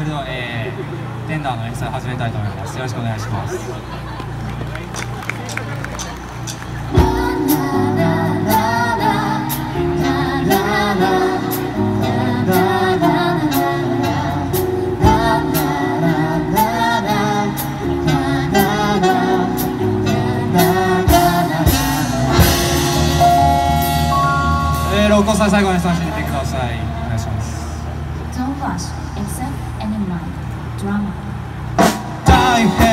それでは、えー、テンダーの演奏を始めたいと思います。よろしくお願いします。最後に三振 in self and in mind. Drama. Die.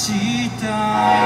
した。